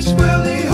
this world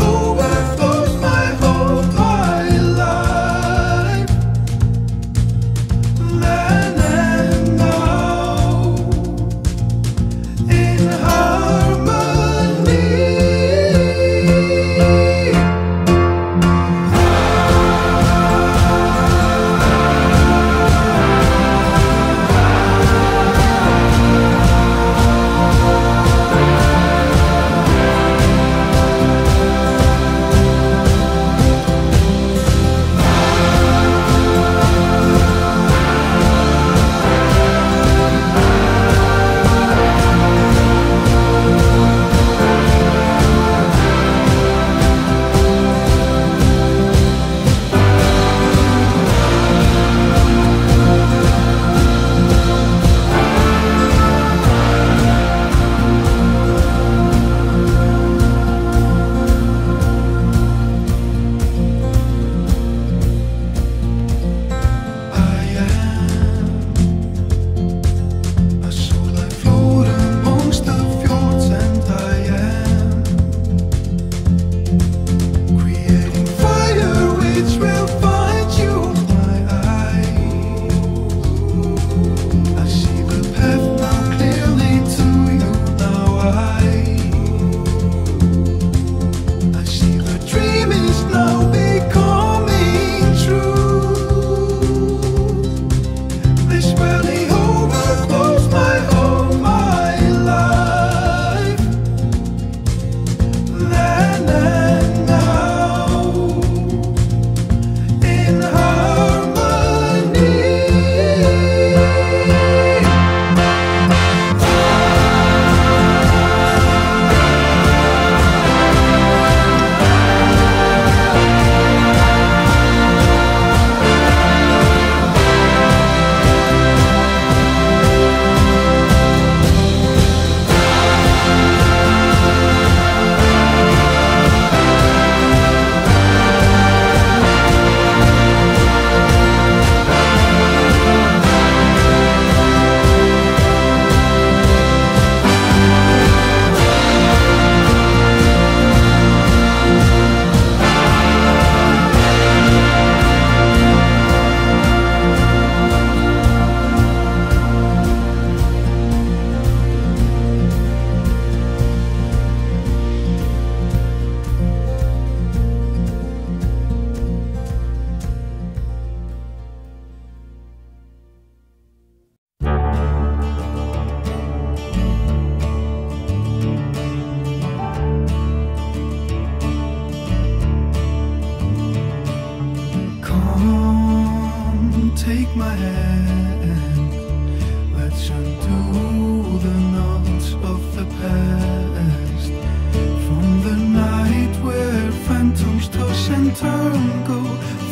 turn, go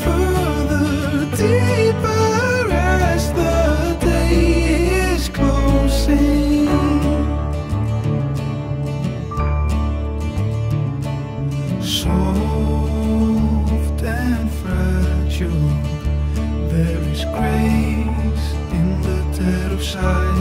further, deeper as the day is closing. Soft and fragile, there is grace in the dead of silence.